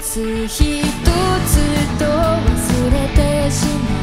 つ一つと忘れてしまう。